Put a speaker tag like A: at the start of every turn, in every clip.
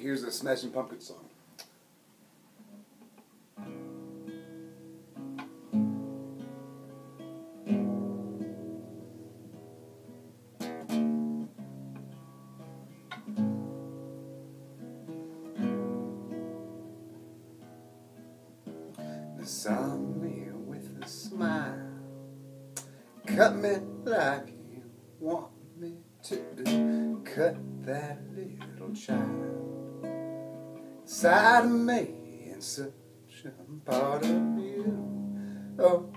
A: Here's a Smashing Pumpkins song. Me with a smile Cut me like you want me to Cut that little child Inside of me in such a part of you Oh,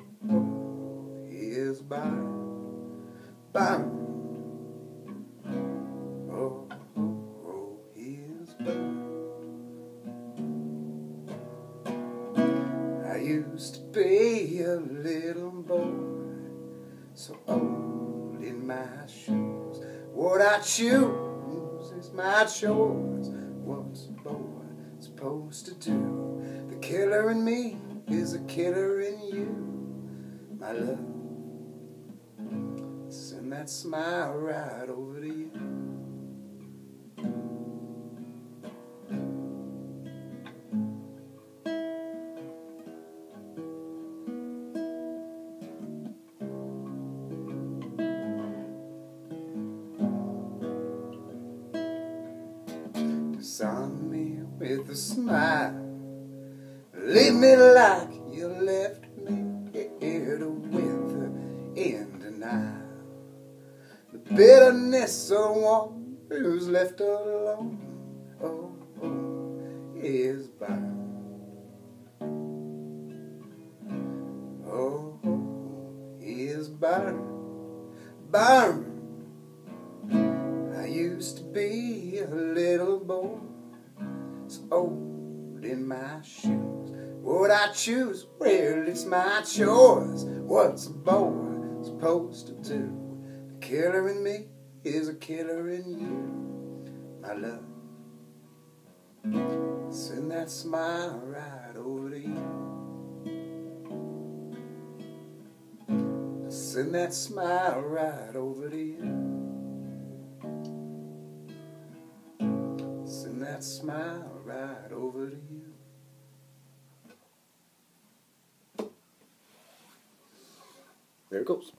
A: he is bound Bound Oh, oh, oh he is bound I used to be a little boy, so old in my shoes. What I choose is my choice. Supposed to do? The killer in me is a killer in you, my love. Send that smile right over to you. With a smile. Leave me like you left me here to wither in denial. The bitterness of one who's left alone, oh, oh, is bound. Oh, oh, is. I used to be a little boy, old in my shoes. Would I choose? Well, it's my choice. What's a boy supposed to do? The killer in me is a killer in you, my love. Send that smile right over to you. Send that smile right over to you. That smile right over to you. There it goes.